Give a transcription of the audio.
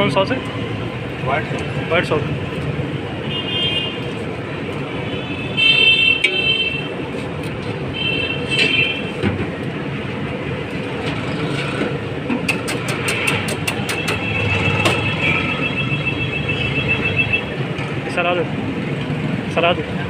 कौन सॉस है white white sauce salad salad